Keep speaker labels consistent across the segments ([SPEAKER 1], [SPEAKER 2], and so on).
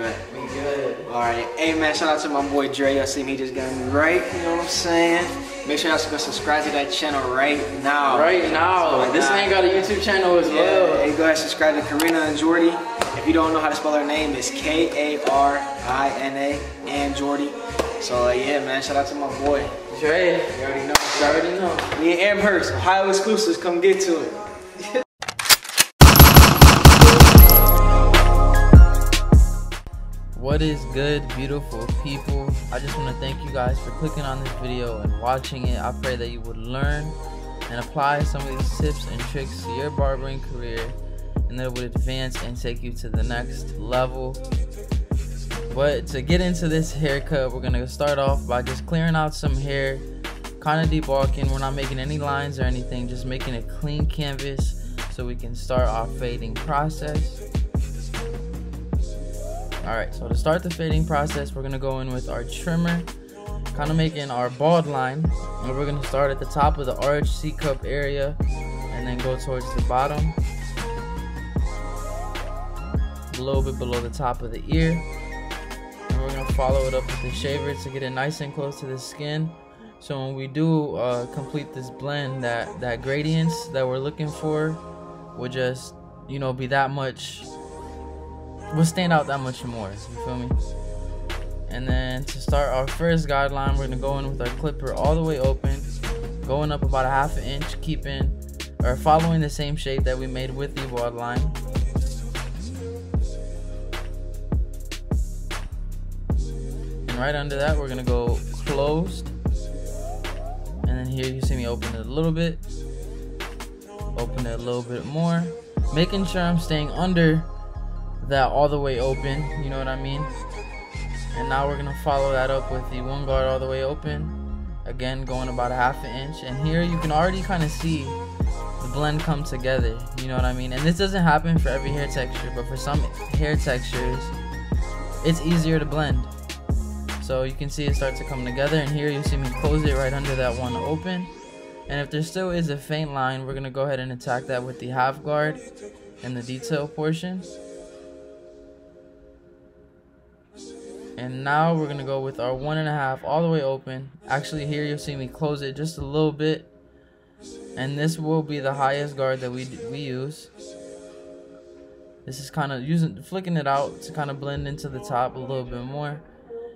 [SPEAKER 1] We good.
[SPEAKER 2] Alright, hey man, shout out to my boy Dre. Y'all see me just got me right, you know what I'm saying? Make sure y'all subscribe to that channel right now.
[SPEAKER 1] Right now,
[SPEAKER 2] Right
[SPEAKER 1] this man got a YouTube channel as
[SPEAKER 2] Yeah,
[SPEAKER 1] well.
[SPEAKER 2] hey, go ahead and subscribe to Karina and Jordy. If you don't know how to spell her name, it's K-A-R-I-N-A and Jordy. So uh, yeah, man, shout out to my boy.
[SPEAKER 1] Dre,
[SPEAKER 2] You already know.
[SPEAKER 1] you already know.
[SPEAKER 2] Me and Amherst, Ohio exclusives, come get to it.
[SPEAKER 1] What is good, beautiful people? I just want to thank you guys for clicking on this video and watching it. I pray that you would learn and apply some of these tips and tricks to your barbering career and that it would advance and take you to the next level. But to get into this haircut, we're gonna start off by just clearing out some hair, kind of debulking. We're not making any lines or anything, just making a clean canvas so we can start our fading process. Alright, so to start the fading process, we're gonna go in with our trimmer, kind of making our bald line. And we're gonna start at the top of the arch C cup area and then go towards the bottom. A little bit below the top of the ear. And we're gonna follow it up with the shaver to get it nice and close to the skin. So when we do uh, complete this blend, that, that gradients that we're looking for will just, you know, be that much will stand out that much more. You feel me? And then to start our first guideline, we're gonna go in with our clipper all the way open, going up about a half an inch, keeping or following the same shape that we made with the bald line. And right under that, we're gonna go closed. And then here you see me open it a little bit, open it a little bit more, making sure I'm staying under that all the way open, you know what I mean? And now we're gonna follow that up with the one guard all the way open. Again, going about a half an inch. And here you can already kind of see the blend come together, you know what I mean? And this doesn't happen for every hair texture, but for some hair textures, it's easier to blend. So you can see it start to come together. And here you see me close it right under that one open. And if there still is a faint line, we're gonna go ahead and attack that with the half guard in the detail portion. And now we're gonna go with our one and a half all the way open. Actually here you'll see me close it just a little bit. And this will be the highest guard that we, we use. This is kind of using flicking it out to kind of blend into the top a little bit more.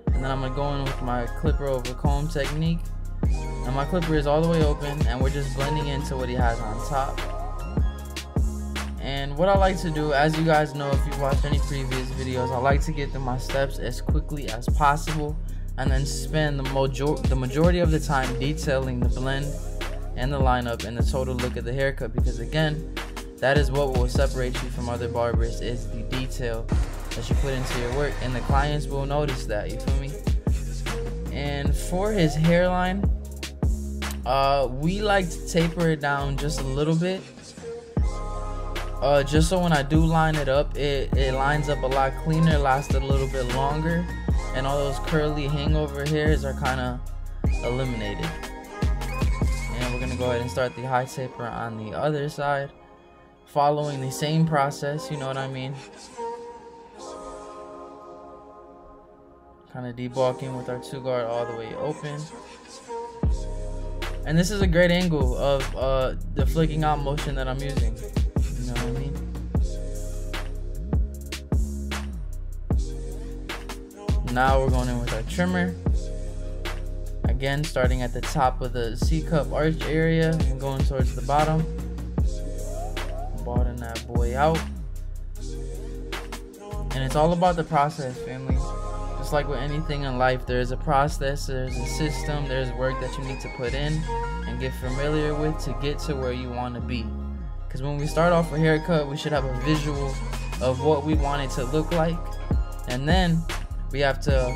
[SPEAKER 1] And then I'm gonna go in with my clipper over comb technique. And my clipper is all the way open and we're just blending into what he has on top. What I like to do, as you guys know, if you've watched any previous videos, I like to get through my steps as quickly as possible and then spend the, major- the majority of the time detailing the blend and the lineup and the total look of the haircut because again, that is what will separate you from other barbers is the detail that you put into your work and the clients will notice that, you feel me? And for his hairline, uh, we like to taper it down just a little bit uh, just so when I do line it up, it, it lines up a lot cleaner, lasts a little bit longer, and all those curly hangover hairs are kind of eliminated. And we're gonna go ahead and start the high taper on the other side, following the same process, you know what I mean? Kind of debulking with our two guard all the way open. And this is a great angle of uh, the flicking out motion that I'm using. You know what I mean? Now we're going in with our trimmer. Again, starting at the top of the C cup arch area and going towards the bottom. Bottom that boy out. And it's all about the process, family. Just like with anything in life, there's a process, there's a system, there's work that you need to put in and get familiar with to get to where you want to be. Because when we start off a haircut, we should have a visual of what we want it to look like. And then we have to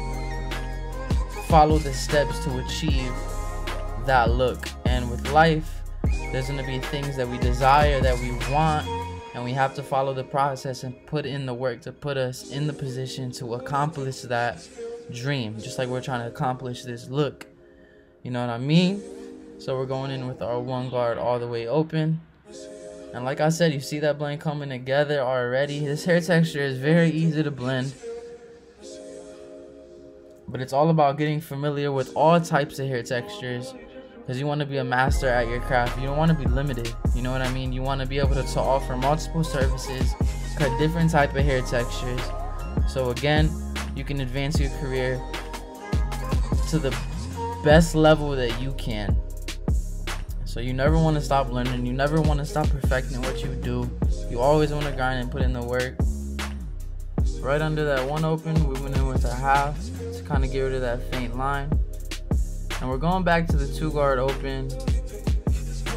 [SPEAKER 1] follow the steps to achieve that look. And with life, there's going to be things that we desire, that we want, and we have to follow the process and put in the work to put us in the position to accomplish that dream, just like we're trying to accomplish this look. You know what I mean? So we're going in with our one guard all the way open. And like I said, you see that blend coming together already. This hair texture is very easy to blend. but it's all about getting familiar with all types of hair textures because you want to be a master at your craft. You don't want to be limited. You know what I mean? You want to be able to, offer multiple services, cut different type of hair textures. So again, you can advance your career to the best level that you can. So you never want to stop learning. You never want to stop perfecting what you do. You always want to grind and put in the work. Right under that one open, we went in with a half to kind of get rid of that faint line. And we're going back to the two guard open.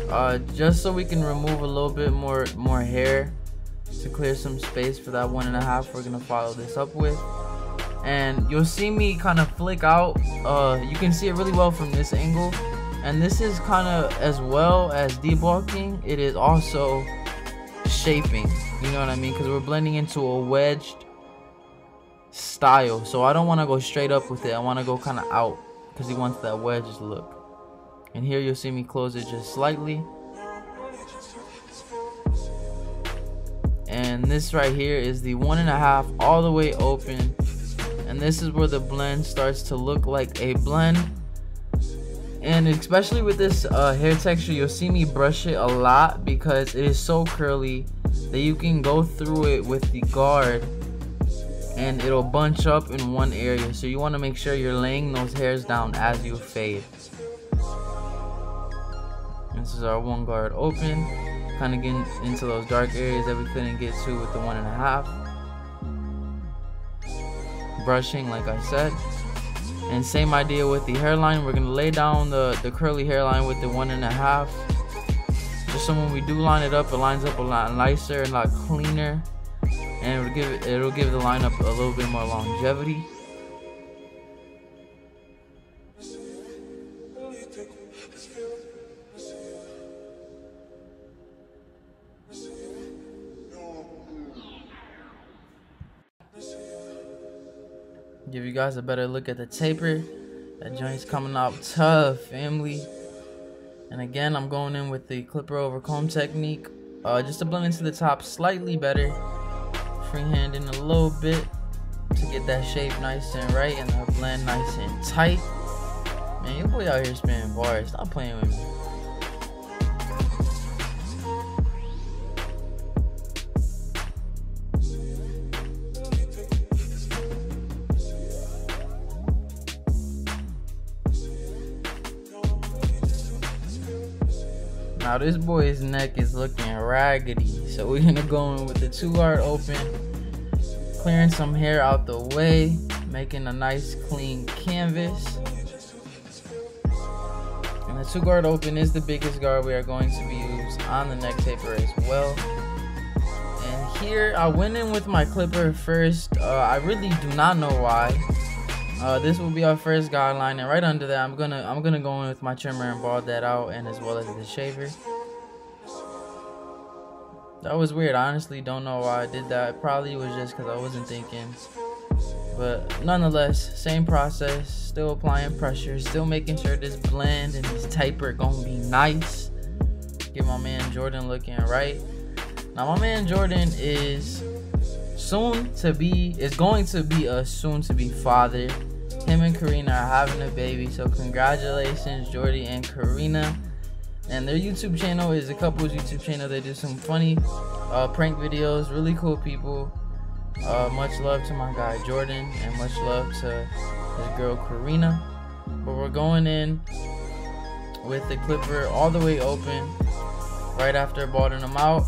[SPEAKER 1] Uh, just so we can remove a little bit more more hair to clear some space for that one and a half we're gonna follow this up with and you'll see me kind of flick out uh you can see it really well from this angle and this is kind of as well as debulking it is also shaping. You know what i mean? Because we're blending into a wedged style. So i don't want to go straight up with it. I want to go kind of out because he wants that wedged look. And here you'll see me close it just slightly. And this right here is the one and a half all the way open. And this is where the blend starts to look like a blend and especially with this uh, hair texture you'll see me brush it a lot because it is so curly that you can go through it with the guard and it'll bunch up in one area. So you want to make sure you're laying those hairs down as you fade. This is our one guard open kind of getting into those dark areas that we couldn't get to with the one and a half. Brushing like I said and same idea with the hairline. We're gonna lay down the the curly hairline with the one and a half. Just so when we do line it up it lines up a lot nicer and a lot cleaner. And it'll give it, it'll give the lineup a little bit more longevity give you guys a better look at the taper. That joint's coming out tough, family. And again, I'm going in with the clipper over comb technique. Uh, just to blend into the top slightly better. Freehanding a little bit to get that shape nice and right and the blend nice and tight. Man, your boy out here spinning bars. Stop playing with me. Now this boy's neck is looking raggedy. So we're gonna go in with the two guard open, clearing some hair out the way, making a nice clean canvas. And the two guard open is the biggest guard we are going to be used on the neck taper as well. And here I went in with my clipper first. Uh, I really do not know why. Uh, this will be our first guideline, and right under that, I'm gonna I'm gonna go in with my trimmer and bald that out, and as well as the shaver. That was weird. I honestly don't know why I did that. Probably was just because I wasn't thinking. But nonetheless, same process. Still applying pressure. Still making sure this blend and this taper gonna be nice. Get my man Jordan looking right. Now my man Jordan is soon to be is going to be a soon to be father him and Karina are having a baby. So congratulations, Jordy and Karina. And their YouTube channel is a couple's YouTube channel. They do some funny uh, prank videos. Really cool people. Uh, much love to my guy Jordan, and much love to his girl Karina. But we're going in with the clipper all the way open right after balding them out.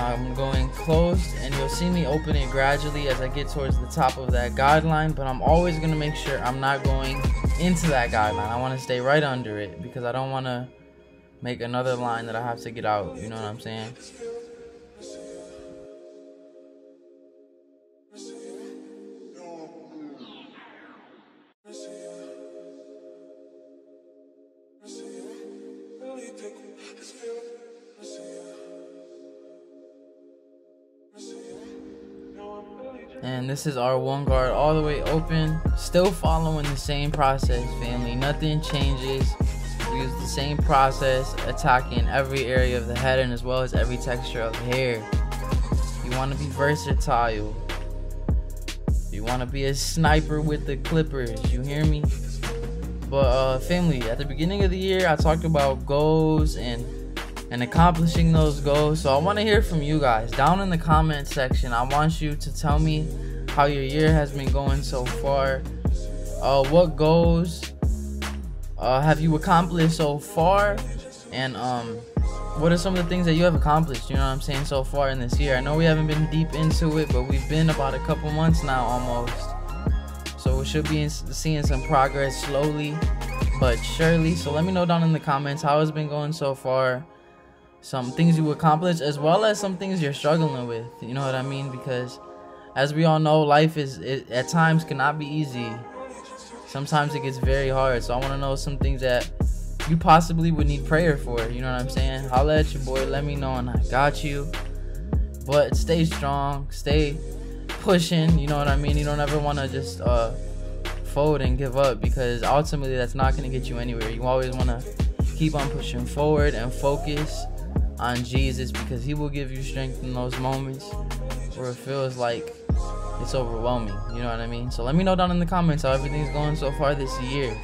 [SPEAKER 1] I'm going closed and you'll see me open it gradually as I get towards the top of that guideline but I'm always going to make sure I'm not going into that guideline. I want to stay right under it because I don't want to make another line that I have to get out. You know what I'm saying? This is our one guard all the way open still following the same process family nothing changes we use the same process attacking every area of the head and as well as every texture of hair you want to be versatile you want to be a sniper with the Clippers. You hear me? But uh, family, at the beginning of the year, I talked about goals and and accomplishing those goals. So I want to hear from you guys down in the comment section. I want you to tell me how your year has been going so far. Uh, what goals uh, have you accomplished so far? And um, what are some of the things that you have accomplished? You know what I'm saying so far in this year. I know we haven't been deep into it, but we've been about a couple months now almost. So we should be seeing some progress slowly but surely. So let me know down in the comments how it's been going so far some things you accomplished as well as some things you're struggling with you know what i mean because as we all know life is it, at times cannot be easy. Sometimes it gets very hard. So i want to know some things that you possibly would need prayer for you know what i'm saying? Holla at your boy let me know and i got you. But stay strong stay pushing you know what i mean? You don't ever want to just uh fold and give up because ultimately that's not going to get you anywhere. You always want to keep on pushing forward and focus on Jesus because He will give you strength in those moments where it feels like it's overwhelming. You know what I mean? So let me know down in the comments how everything's going so far this year.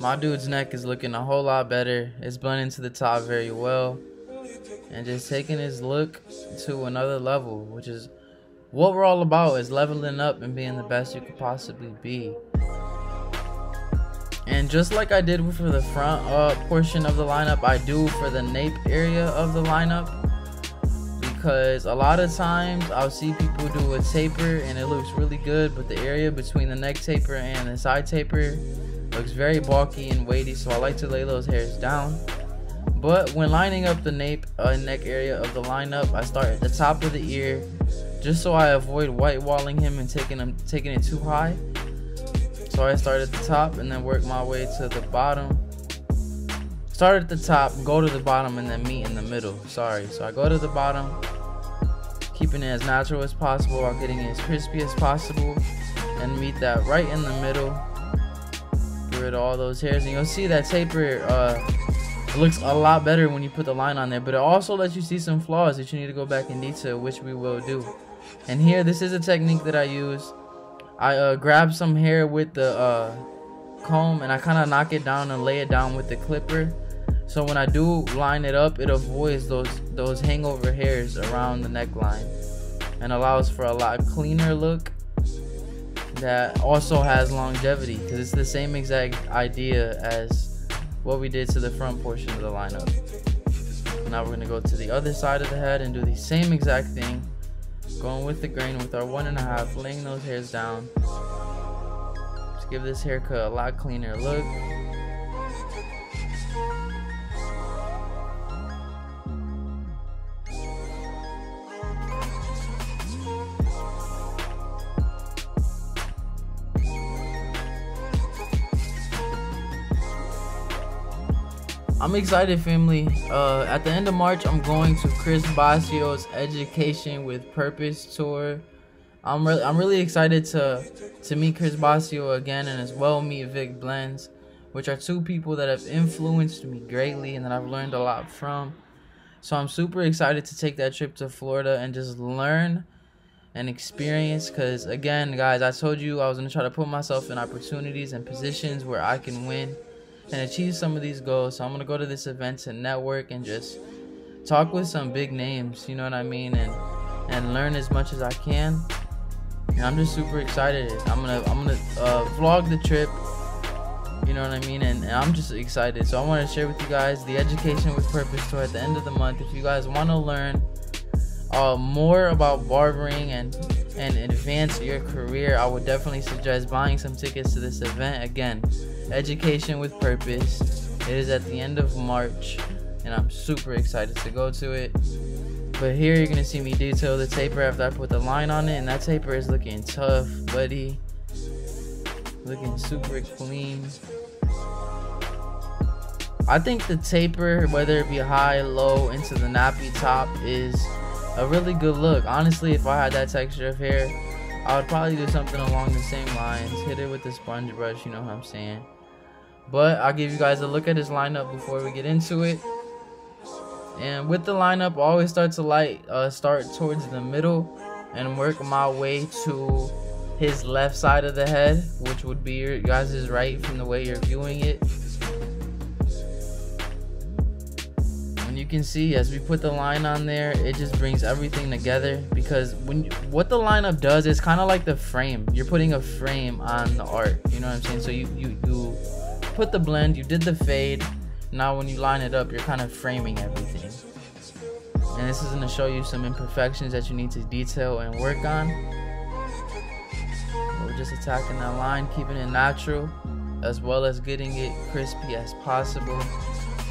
[SPEAKER 1] My dude's neck is looking a whole lot better. It's blending to the top very well. And just taking his look to another level, which is what we're all about is leveling up and being the best you could possibly be. And just like I did for the front uh, portion of the lineup, I do for the nape area of the lineup. Because a lot of times I'll see people do a taper and it looks really good, but the area between the neck taper and the side taper Looks very bulky and weighty, so I like to lay those hairs down. But when lining up the nape uh, neck area of the lineup, I start at the top of the ear, just so I avoid white walling him and taking him taking it too high. So I start at the top and then work my way to the bottom. Start at the top, go to the bottom, and then meet in the middle. Sorry. So I go to the bottom, keeping it as natural as possible while getting it as crispy as possible, and meet that right in the middle rid of all those hairs. And you'll see that taper uh, looks a lot better when you put the line on there. But it also lets you see some flaws that you need to go back in detail which we will do. And here this is a technique that I use. I uh, grab some hair with the uh, comb and I kind of knock it down and lay it down with the clipper so when I do line it up it avoids those those hangover hairs around the neckline and allows for a lot cleaner look that also has longevity because it's the same exact idea as what we did to the front portion of the lineup. Now we're going to go to the other side of the head and do the same exact thing. Going with the grain with our one and a half, laying those hairs down. Just give this haircut a lot cleaner look. I'm excited, family. Uh, at the end of March, I'm going to Chris Bossio's Education with Purpose tour. I'm really, I'm really excited to to meet Chris Bossio again, and as well meet Vic Blends, which are two people that have influenced me greatly and that I've learned a lot from. So I'm super excited to take that trip to Florida and just learn and experience. Cause again, guys, I told you I was gonna try to put myself in opportunities and positions where I can win and achieve some of these goals. So I'm gonna go to this event to network and just talk with some big names. You know what I mean? And and learn as much as I can. And I'm just super excited. I'm gonna I'm gonna uh, vlog the trip. You know what I mean? And, and I'm just excited. So I want to share with you guys the Education with Purpose tour at the end of the month. If you guys want to learn uh, more about barbering and and advance your career, I would definitely suggest buying some tickets to this event. Again, Education with Purpose. It is at the end of March, and I'm super excited to go to it. But here you're gonna see me detail the taper after I put the line on it, and that taper is looking tough, buddy. Looking super clean. I think the taper, whether it be high, low, into the nappy top, is a really good look. Honestly, if I had that texture of hair, I would probably do something along the same lines. Hit it with the sponge brush, you know what I'm saying. But I'll give you guys a look at his lineup before we get into it. And with the lineup, I always start to light, uh, start towards the middle and work my way to his left side of the head, which would be your guys' right from the way you're viewing it. Can see as we put the line on there, it just brings everything together because when what the lineup does is kind of like the frame. You're putting a frame on the art. You know what I'm saying? So you you you put the blend, you did the fade. Now when you line it up, you're kind of framing everything. And this is going to show you some imperfections that you need to detail and work on. We're just attacking that line, keeping it natural, as well as getting it crispy as possible.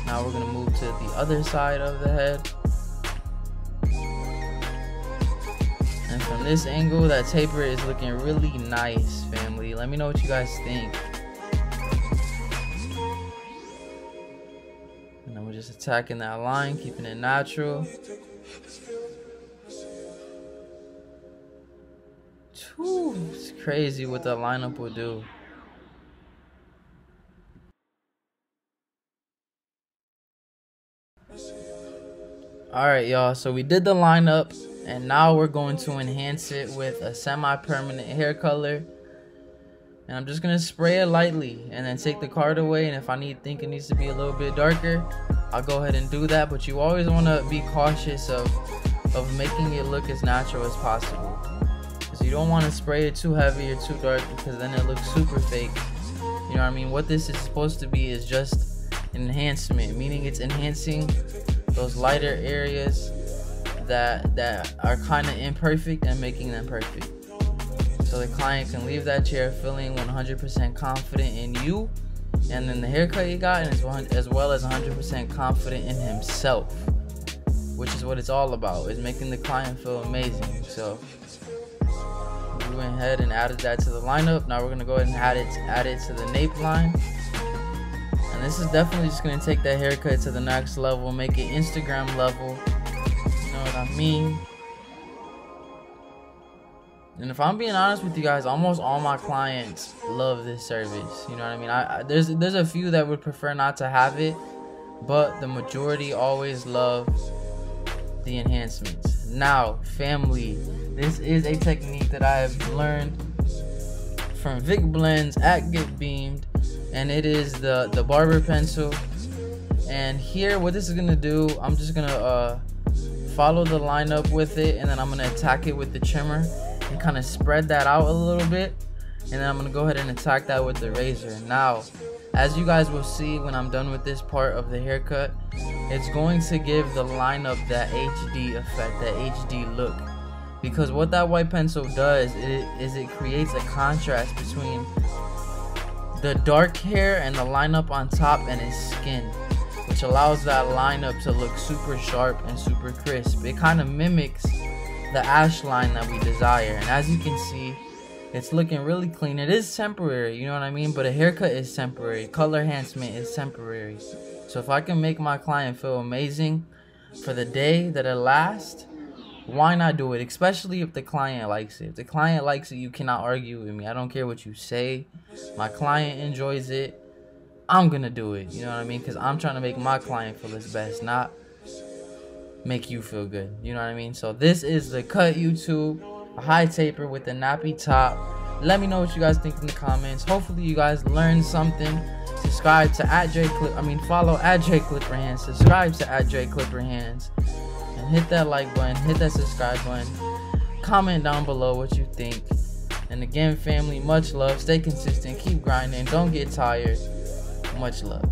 [SPEAKER 1] Now we're to move to the other side of the head. And from this angle, that taper is looking really nice, family. Let me know what you guys think. And then we're just attacking that line, keeping it natural. Whew, it's crazy what that lineup will do. Alright, y'all. So we did the lineup, and now we're going to enhance it with a semi-permanent hair color. And I'm just gonna spray it lightly, and then take the card away. And if I need think it needs to be a little bit darker, I'll go ahead and do that. But you always want to be cautious of of making it look as natural as possible. Because you don't want to spray it too heavy or too dark, because then it looks super fake. You know what I mean? What this is supposed to be is just enhancement, meaning it's enhancing those lighter areas that that are kind of imperfect and making them perfect. So the client can leave that chair feeling 100% confident in you and then the haircut you got and as well as 100% confident in himself which is what it's all about. Is making the client feel amazing. So we went ahead and added that to the lineup. Now we're gonna go ahead and add it add it to the nape line this is definitely just gonna take that haircut to the next level make it instagram level you know what i mean and if I'm being honest with you guys, almost all my clients love this service. You know what I mean? I, I, there's there's a few that would prefer not to have it, but the majority always love the enhancements. Now, family, this is a technique that I have learned from Vic Blends at Get Beamed, and it is the the barber pencil. And here, what this is gonna do, I'm just gonna uh, follow the line up with it, and then I'm gonna attack it with the trimmer and kind of spread that out a little bit. And then I'm gonna go ahead and attack that with the razor. Now as you guys will see when I'm done with this part of the haircut it's going to give the lineup that HD effect that HD look. Because what that white pencil does is it creates a contrast between the dark hair and the lineup on top and his skin which allows that lineup to look super sharp and super crisp it kind of mimics the ash line that we desire. And as you can see, it's looking really clean. It is temporary, you know what I mean? But a haircut is temporary. Color enhancement is temporary. So if I can make my client feel amazing for the day that it lasts, why not do it? Especially if the client likes it. If the client likes it, you cannot argue with me. I don't care what you say. My client enjoys it. I'm gonna do it. You know what I mean? Because I'm trying to make my client feel his best, not make you feel good. You know what I mean? So this is the cut YouTube, a high taper with the nappy top. Let me know what you guys think in the comments. Hopefully you guys learned something. Subscribe to at J Clip. I mean follow at Dre Clipper Hands. Subscribe to at Dre Clipper Hands. Hit that like button. Hit that subscribe button. Comment down below what you think. And again, family, much love. Stay consistent. Keep grinding. Don't get tired. Much love.